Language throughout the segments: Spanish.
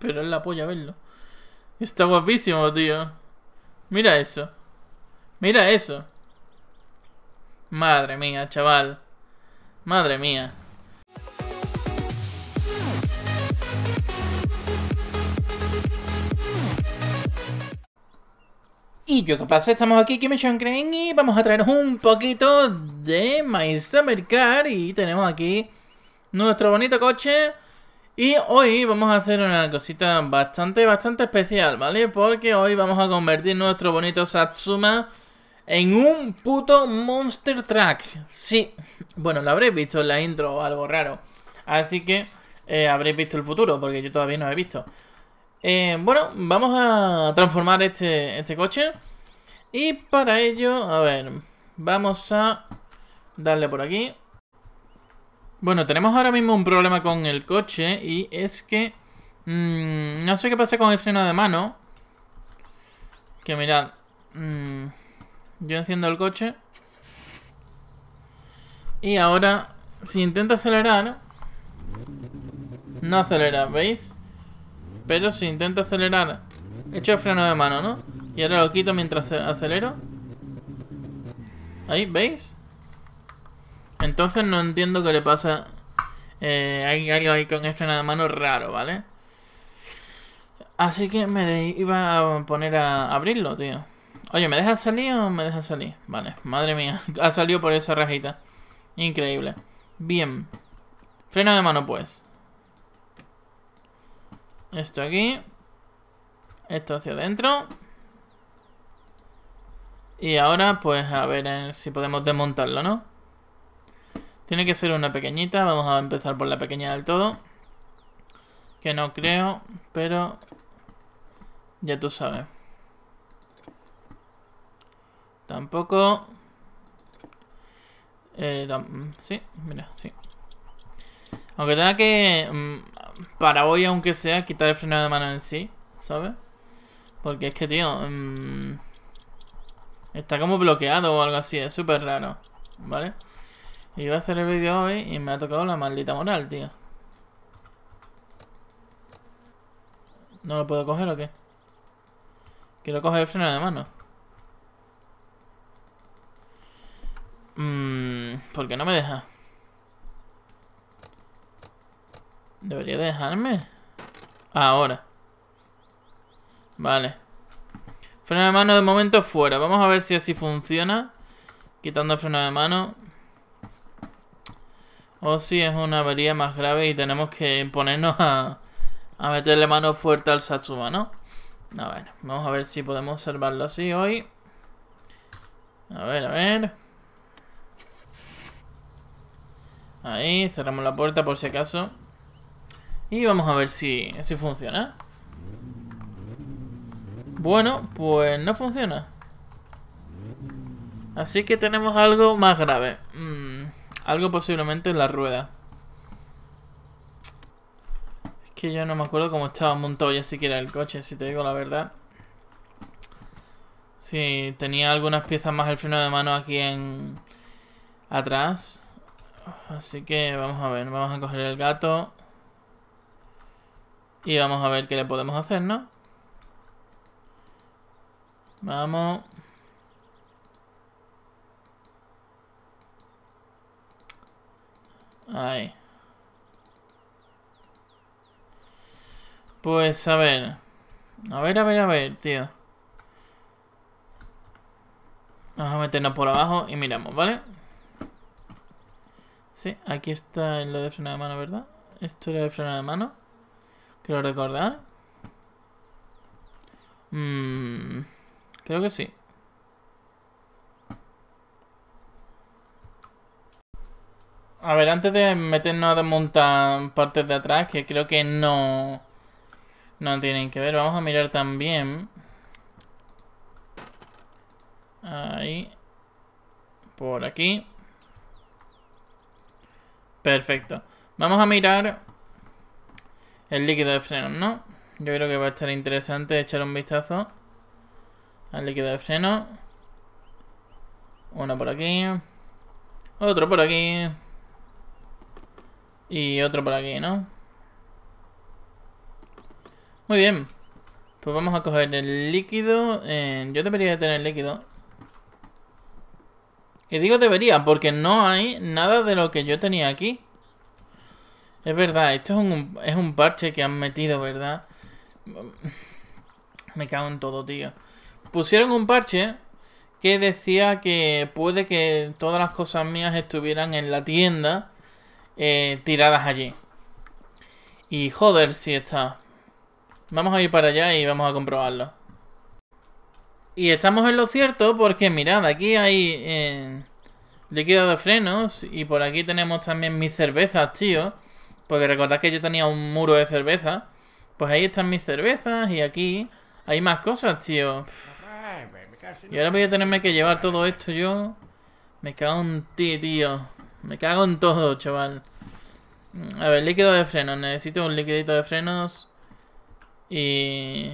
Pero es la polla verlo. Está guapísimo, tío. Mira eso. Mira eso. Madre mía, chaval. Madre mía. Y yo, ¿qué pasa? Estamos aquí, Kim Crane, y vamos a traeros un poquito de My Summer. Y tenemos aquí nuestro bonito coche. Y hoy vamos a hacer una cosita bastante, bastante especial, ¿vale? Porque hoy vamos a convertir nuestro bonito Satsuma en un puto Monster Truck. Sí, bueno, lo habréis visto en la intro o algo raro. Así que eh, habréis visto el futuro, porque yo todavía no he visto. Eh, bueno, vamos a transformar este, este coche. Y para ello, a ver, vamos a darle por aquí. Bueno, tenemos ahora mismo un problema con el coche y es que... Mmm, no sé qué pasa con el freno de mano. Que mirad. Mmm, yo enciendo el coche. Y ahora, si intento acelerar... No acelera, ¿veis? Pero si intento acelerar, echo el freno de mano, ¿no? Y ahora lo quito mientras acelero. Ahí, ¿veis? Entonces no entiendo qué le pasa. Eh, hay algo ahí con el freno de mano raro, ¿vale? Así que me iba a poner a abrirlo, tío. Oye, ¿me dejas salir o me dejas salir? Vale, madre mía. Ha salido por esa rajita. Increíble. Bien. Freno de mano, pues. Esto aquí. Esto hacia adentro. Y ahora, pues, a ver eh, si podemos desmontarlo, ¿no? Tiene que ser una pequeñita. Vamos a empezar por la pequeña del todo. Que no creo, pero... Ya tú sabes. Tampoco... Eh, sí, mira, sí. Aunque tenga que... Mm, para hoy, aunque sea, quitar el freno de mano en sí, ¿sabes? Porque es que, tío, mmm, está como bloqueado o algo así, es súper raro, ¿vale? Y iba a hacer el vídeo hoy y me ha tocado la maldita moral, tío. ¿No lo puedo coger o qué? Quiero coger el freno de mano. Mmm, ¿por qué no me deja? Debería dejarme. Ahora. Vale. Freno de mano de momento fuera. Vamos a ver si así funciona. Quitando el freno de mano. O si es una avería más grave y tenemos que ponernos a, a meterle mano fuerte al Satsuma, ¿no? A ver, vamos a ver si podemos observarlo así hoy. A ver, a ver. Ahí, cerramos la puerta por si acaso. Y vamos a ver si, si funciona. Bueno, pues no funciona. Así que tenemos algo más grave. Algo posiblemente en la rueda. Es que yo no me acuerdo cómo estaba montado ya siquiera el coche, si te digo la verdad. Sí, tenía algunas piezas más el freno de mano aquí en... Atrás. Así que vamos a ver, vamos a coger el gato. Y vamos a ver qué le podemos hacer, ¿no? Vamos. Ahí. Pues a ver. A ver, a ver, a ver, tío. Vamos a meternos por abajo y miramos, ¿vale? Sí, aquí está lo de freno de mano, ¿verdad? Esto era de freno de mano. Quiero recordar. Mmm, creo que sí. A ver, antes de meternos a desmontar partes de atrás, que creo que no... No tienen que ver. Vamos a mirar también. Ahí. Por aquí. Perfecto. Vamos a mirar el líquido de freno, ¿no? Yo creo que va a estar interesante echar un vistazo al líquido de freno. Uno por aquí. Otro por aquí. Y otro por aquí, ¿no? Muy bien. Pues vamos a coger el líquido. eh, yo debería de tener líquido. Y digo debería, porque no hay nada de lo que yo tenía aquí. Es verdad, esto es un, es un parche que han metido, ¿verdad? Me cago en todo, tío. Pusieron un parche que decía que puede que todas las cosas mías estuvieran en la tienda eh, tiradas allí. Y joder, si está. Vamos a ir para allá y vamos a comprobarlo. Y estamos en lo cierto porque mirad, aquí hay eh, líquido de frenos y por aquí tenemos también mis cervezas, tío. Porque recordad que yo tenía un muro de cerveza. Pues ahí están mis cervezas y aquí hay más cosas, tío. Y ahora voy a tenerme que llevar todo esto yo. Me cago en ti, tío. Me cago en todo, chaval. A ver, líquido de frenos. Necesito un liquidito de frenos. Y...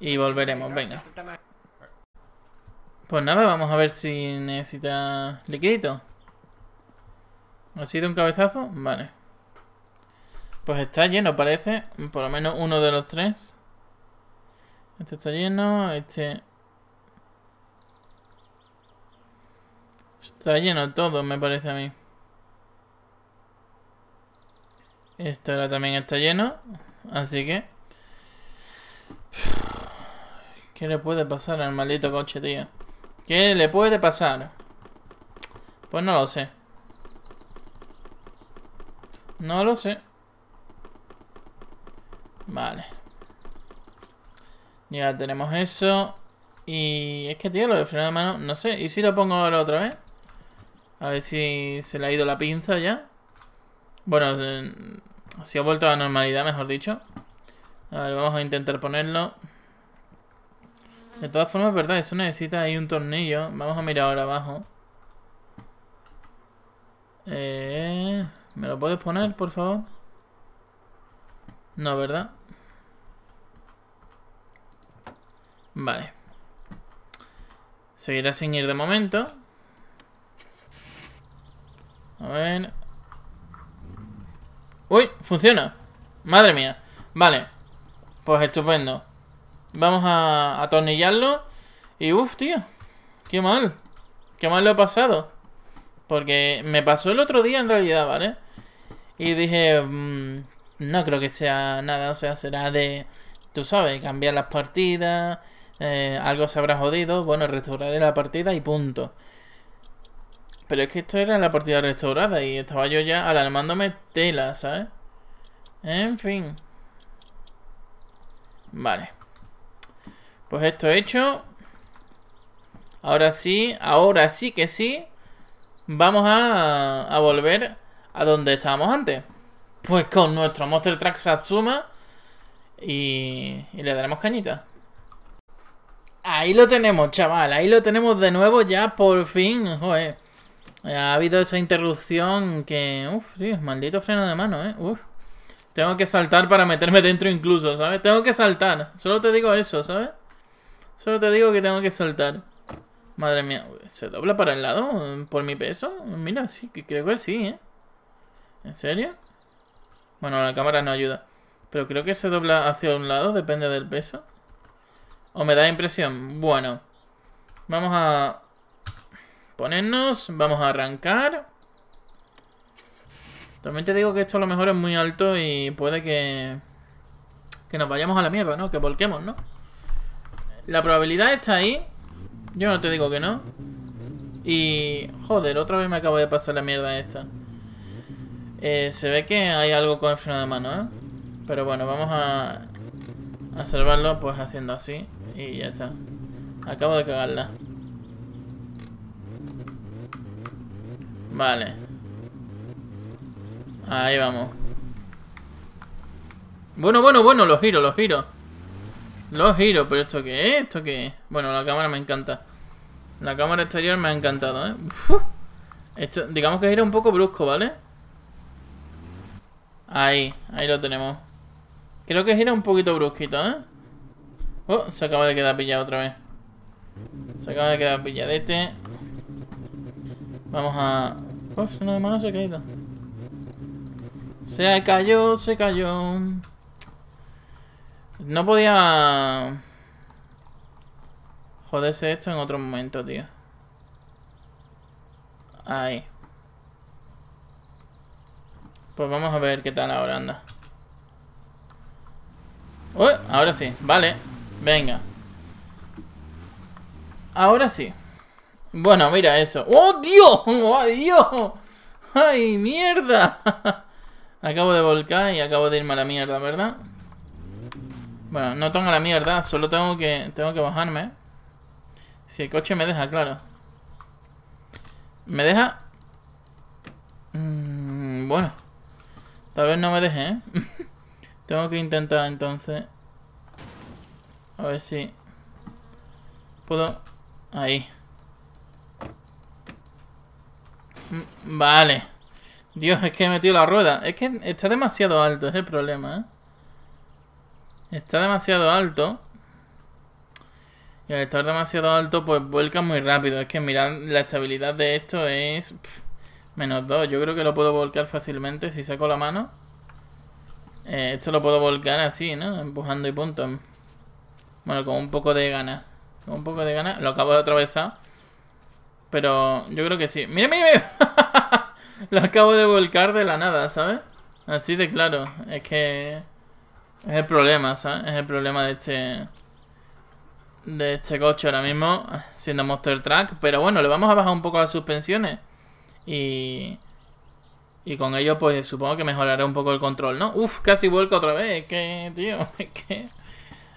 Y volveremos, venga. Pues nada, vamos a ver si necesita liquidito. ¿Ha sido un cabezazo? Vale. Pues está lleno, parece. Por lo menos uno de los tres. Este está lleno, este... Está lleno todo, me parece a mí. Este ahora también está lleno. Así que... ¿Qué le puede pasar al maldito coche, tío? ¿Qué le puede pasar? Pues no lo sé. No lo sé. Vale. Ya tenemos eso. Y es que, tío, lo de freno de mano, no sé. ¿Y si lo pongo ahora otra vez? A ver si se le ha ido la pinza ya. Bueno, si ha vuelto a la normalidad, mejor dicho. A ver, vamos a intentar ponerlo. De todas formas, verdad, eso necesita ahí un tornillo. Vamos a mirar ahora abajo. Eh, ¿Me lo puedes poner, por favor? No, ¿verdad? Vale. Seguirá sin ir de momento. A ver. ¡Uy! ¡Funciona! ¡Madre mía! Vale. Pues estupendo. Vamos a atornillarlo. Y uff, tío. Qué mal. Qué mal lo he pasado. Porque me pasó el otro día en realidad, ¿vale? Y dije... mmm, no creo que sea nada. O sea, será de... Tú sabes, cambiar las partidas. Eh, algo se habrá jodido. Bueno, restauraré la partida y punto. Pero es que esto era la partida restaurada y estaba yo ya alarmándome tela, ¿sabes? En fin. Vale. Pues esto hecho. Ahora sí, ahora sí que sí. Vamos a, volver a donde estábamos antes. Pues con nuestro Monster Truck Satsuma. Y, y le daremos cañita. Ahí lo tenemos, chaval. Ahí lo tenemos de nuevo ya, por fin. Joder. Ha habido esa interrupción que... Uf, tío, maldito freno de mano, eh. Uf. Tengo que saltar para meterme dentro incluso, ¿sabes? Tengo que saltar. Solo te digo eso, ¿sabes? Solo te digo que tengo que saltar. Madre mía. ¿Se dobla para el lado por mi peso? Mira, sí, creo que sí, ¿eh? ¿En serio? Bueno, la cámara no ayuda. Pero creo que se dobla hacia un lado, depende del peso. ¿O me da impresión? Bueno. Vamos a ponernos. Vamos a arrancar. También te digo que esto a lo mejor es muy alto y puede que... Que nos vayamos a la mierda, ¿no? Que volquemos, ¿no? La probabilidad está ahí. Yo no te digo que no. Y... Joder, otra vez me acabo de pasar la mierda esta. Eh, se ve que hay algo con el freno de mano, ¿eh? Pero bueno, vamos a... A salvarlo pues haciendo así. Y ya está. Acabo de cagarla. Vale. Ahí vamos. Bueno, bueno, bueno, los giro, los giro. Los giro, pero ¿esto qué es? ¿Esto qué es? Bueno, la cámara me encanta. La cámara exterior me ha encantado, ¿eh? Esto, digamos que gira un poco brusco, ¿vale? Ahí, ahí lo tenemos. Creo que gira un poquito brusquito, ¿eh? Oh, se acaba de quedar pillado otra vez. Se acaba de quedar pilladete. Vamos a... Oh, una de mano se ha caído. Se cayó, se cayó. No podía... Joderse esto en otro momento, tío. Ahí. Pues vamos a ver qué tal ahora anda. Uy, ahora sí, vale. Venga. Ahora sí. Bueno, mira eso. ¡Oh, Dios! ¡Oh, Dios! ¡Ay, mierda! acabo de volcar y acabo de irme a la mierda, ¿verdad? Bueno, no tengo la mierda, solo tengo que, tengo que bajarme. Si el coche me deja, claro. ¿Me deja? Mm, bueno. Tal vez no me deje, ¿eh? tengo que intentar entonces. A ver si... Puedo... Ahí. Mm, vale. Dios, es que he metido la rueda. Es que está demasiado alto, es el problema, ¿eh? Está demasiado alto. Y al estar demasiado alto, pues vuelca muy rápido. Es que mirad, la estabilidad de esto es... menos 2. Yo creo que lo puedo volcar fácilmente si saco la mano. Eh, esto lo puedo volcar así, ¿no? Empujando y punto. Bueno, con un poco de ganas. Con un poco de ganas. Lo acabo de atravesar. Pero yo creo que sí. ¡Mira, mira, mira! lo acabo de volcar de la nada, ¿sabes? Así de claro. Es que... Es el problema, ¿sabes? Es el problema de este... De este coche ahora mismo, siendo Monster Truck. Pero bueno, le vamos a bajar un poco las suspensiones. Y... Y con ello, pues supongo que mejorará un poco el control, ¿no? Uf, casi vuelco otra vez. Es que, tío, es que...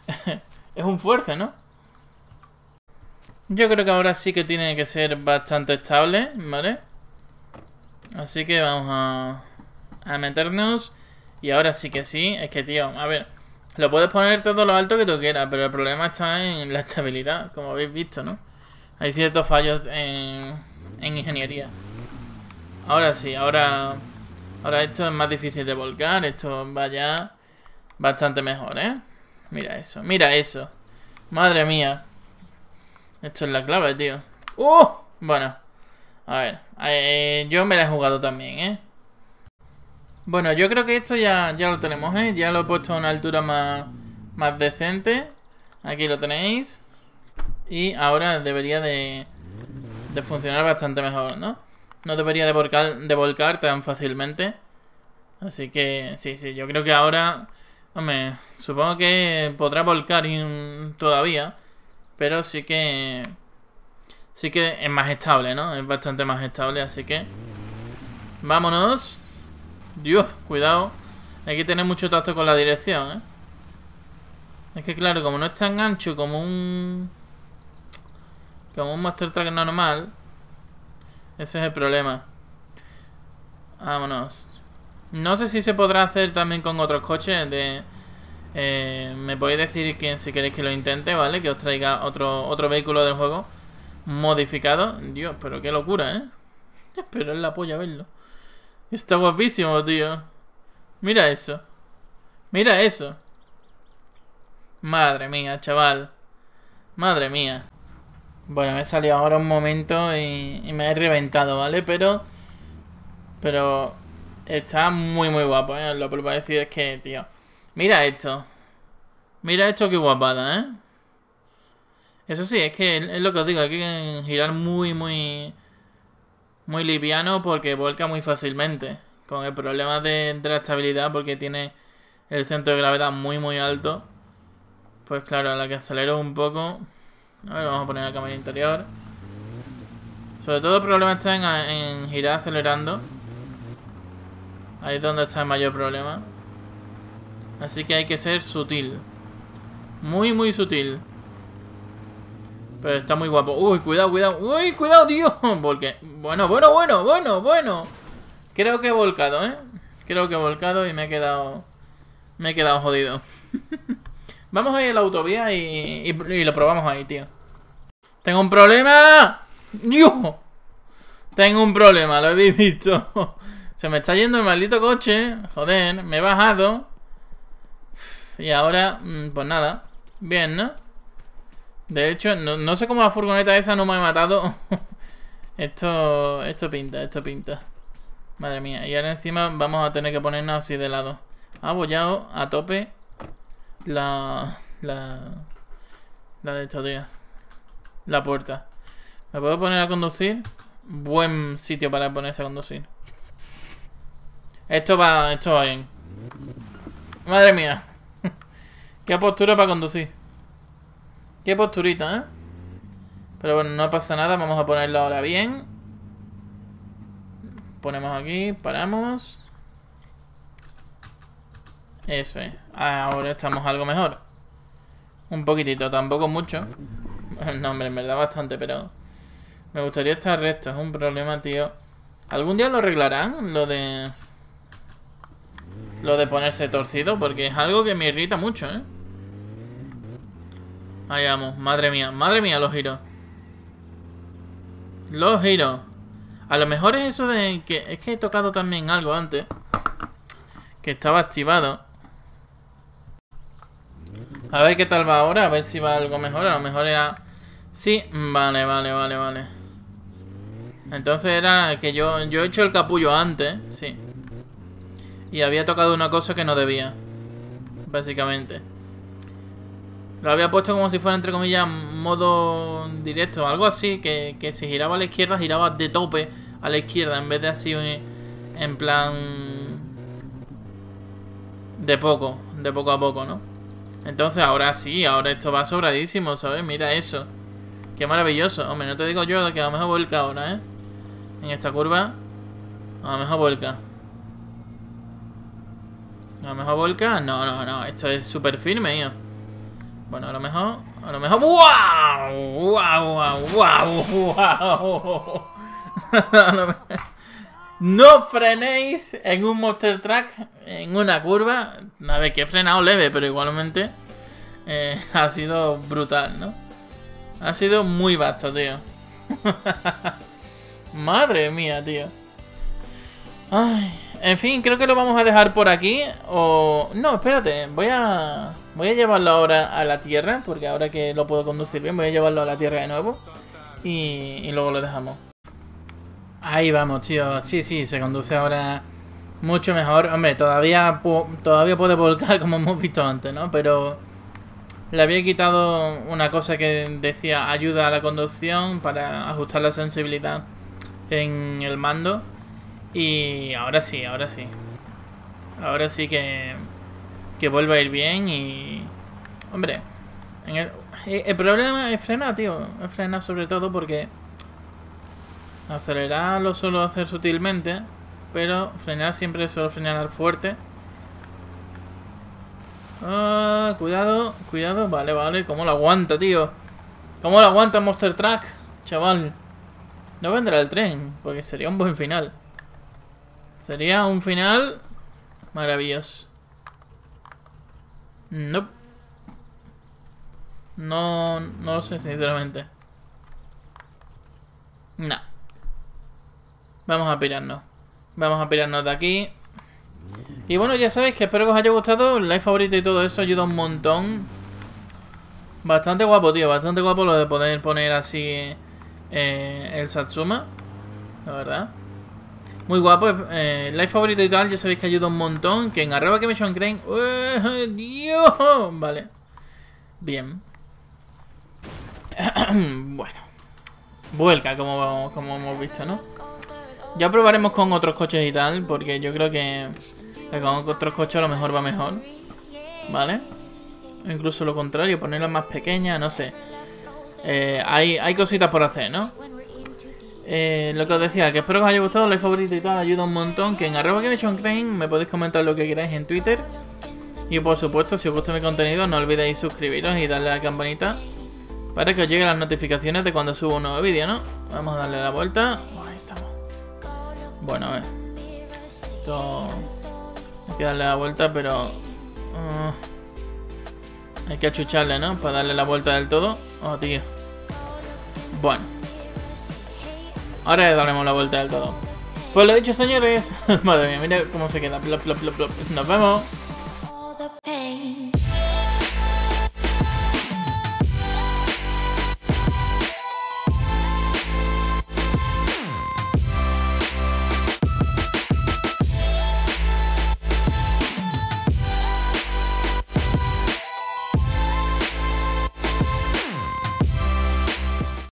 es un fuerza, ¿no? Yo creo que ahora sí que tiene que ser bastante estable, ¿vale? Así que vamos a, a meternos... Y ahora sí que sí, es que tío, a ver, lo puedes poner todo lo alto que tú quieras, pero el problema está en la estabilidad, como habéis visto, ¿no? Hay ciertos fallos en, en ingeniería. Ahora sí, ahora, ahora esto es más difícil de volcar, esto va ya bastante mejor, ¿eh? Mira eso, mira eso. Madre mía. Esto es la clave, tío. ¡Uh! Bueno, a ver, eh, yo me la he jugado también, ¿eh? Bueno, yo creo que esto ya, ya lo tenemos, ¿eh? Ya lo he puesto a una altura más, más decente. Aquí lo tenéis. Y ahora debería de, de funcionar bastante mejor, ¿no? No debería de volcar, de volcar tan fácilmente. Así que sí, sí, yo creo que ahora... Hombre, supongo que podrá volcar todavía. Pero sí que... Sí que es más estable, ¿no? Es bastante más estable, así que... Vámonos. Dios, cuidado. Hay que tener mucho tacto con la dirección, ¿eh? Es que claro, como no es tan ancho como un... Como un Master Track normal. Ese es el problema. Vámonos. No sé si se podrá hacer también con otros coches de... Eh, me podéis decir que si queréis que lo intente, ¿vale? Que os traiga otro, otro vehículo del juego modificado. Dios, pero qué locura, ¿eh? pero es la polla verlo. Está guapísimo, tío. Mira eso. Mira eso. Madre mía, chaval. Madre mía. Bueno, me he salido ahora un momento y, me he reventado, ¿vale? Pero... Pero... Está muy, muy guapo, ¿eh? Lo que puedo decir es que, tío... Mira esto. Mira esto qué guapada, ¿eh? Eso sí, es que es lo que os digo. Hay que girar muy, muy muy liviano porque vuelca muy fácilmente. Con el problema de, la estabilidad porque tiene el centro de gravedad muy muy alto. Pues claro, a la que acelero un poco... A ver, vamos a poner la cámara interior. Sobre todo el problema está en, girar acelerando. Ahí es donde está el mayor problema. Así que hay que ser sutil. Muy, muy sutil. Pero está muy guapo. Uy, cuidado, cuidado. Uy, cuidado, tío. Porque, bueno, bueno, bueno, bueno, bueno. Creo que he volcado, ¿eh? Creo que he volcado y me he quedado... Me he quedado jodido. Vamos a ir a la autovía y, lo probamos ahí, tío. ¡Tengo un problema! ¡Dios! Tengo un problema, lo habéis visto. Se me está yendo el maldito coche. Joder, me he bajado. Y ahora, mm, pues nada. Bien, ¿no? De hecho, no, sé cómo la furgoneta esa no me ha matado. esto, esto pinta, esto pinta. Madre mía. Y ahora encima vamos a tener que ponernos así de lado. Abollado, a tope. la... La... La de esto, tío. La puerta. ¿Me puedo poner a conducir? Buen sitio para ponerse a conducir. Esto va, esto va bien. Madre mía. Qué postura para conducir. Qué posturita, ¿eh? Pero bueno, no pasa nada. Vamos a ponerlo ahora bien. Ponemos aquí, paramos. Eso es. Ahora estamos algo mejor. Un poquitito, tampoco mucho. No, hombre, en verdad bastante, pero... Me gustaría estar recto, es un problema, tío. ¿Algún día lo arreglarán? Lo de... Lo de ponerse torcido, porque es algo que me irrita mucho, ¿eh? Ahí vamos, madre mía, madre mía los giros. Los giros. A lo mejor es eso de que... Es que he tocado también algo antes. Que estaba activado. A ver qué tal va ahora, a ver si va algo mejor. A lo mejor era... Sí, vale, vale, vale, vale. Entonces era que yo, yo he hecho el capullo antes, sí. Y había tocado una cosa que no debía. Básicamente. Lo había puesto como si fuera, entre comillas, modo directo. Algo así, que, que si giraba a la izquierda, giraba de tope a la izquierda. En vez de así, en plan... De poco, de poco a poco, ¿no? Entonces ahora sí, ahora esto va sobradísimo, ¿sabes? Mira eso. Qué maravilloso. Hombre, no te digo yo que a lo mejor vuelca ahora, ¿eh? En esta curva. A lo mejor vuelca. A lo mejor vuelca. No, no, no. Esto es súper firme, tío. Bueno, a lo mejor. A lo mejor. ¡Wow! ¡Wow! ¡Wow! ¡Wow! no frenéis en un Monster Truck en una curva. A ver, que he frenado leve, pero igualmente eh, ha sido brutal, ¿no? Ha sido muy vasto, tío. Madre mía, tío. Ay, en fin, creo que lo vamos a dejar por aquí. O... No, espérate. Voy a... Voy a llevarlo ahora a la tierra. Porque ahora que lo puedo conducir bien, voy a llevarlo a la tierra de nuevo. Y, y luego lo dejamos. Ahí vamos, tío. Sí, sí, se conduce ahora mucho mejor. Hombre, todavía, todavía puede volcar como hemos visto antes, ¿no? Pero le había quitado una cosa que decía ayuda a la conducción para ajustar la sensibilidad en el mando. Y ahora sí, ahora sí. Ahora sí que, que vuelve a ir bien y... Hombre, el, el, problema es frenar, tío. Es frenar sobre todo porque... Acelerar lo suelo hacer sutilmente, pero frenar siempre suelo frenar fuerte. Ah, cuidado, cuidado. Vale, vale. ¿Cómo lo aguanta, tío? ¿Cómo lo aguanta Monster Truck? Chaval. No vendrá el tren, porque sería un buen final. Sería un final maravilloso. No. No, no sé, sinceramente. No. Vamos a pirarnos. Vamos a pirarnos de aquí. Y bueno, ya sabéis que espero que os haya gustado. Like favorito y todo eso ayuda un montón. Bastante guapo, tío. Bastante guapo lo de poder poner así eh, el Satsuma. La verdad. Muy guapo. Eh, like favorito y tal, ya sabéis que ayuda un montón. Que en arroba que me crane. ¡Uh, ¡Dios! Vale. Bien. bueno. Vuelca, como, como hemos visto, ¿no? Ya probaremos con otros coches y tal. Porque yo creo que, con otros coches a lo mejor va mejor. ¿Vale? incluso lo contrario, ponerla más pequeña, no sé. Eh, hay, hay cositas por hacer, ¿no? Eh, lo que os decía, que espero que os haya gustado, like favorito y tal, ayuda un montón. Que en arroba Crane me podéis comentar lo que queráis en Twitter. Y por supuesto, si os gusta mi contenido, no olvidéis suscribiros y darle a la campanita para que os lleguen las notificaciones de cuando subo un nuevo vídeo, ¿no? Vamos a darle la vuelta. Ahí estamos. Bueno, a ver. Esto... Hay que darle la vuelta, pero... Uh, hay que achucharle, ¿no? Para darle la vuelta del todo. Oh, tío. Bueno. Ahora le daremos la vuelta del todo. Pues lo dicho, señores. Madre mía, mira cómo se queda. Nos vemos.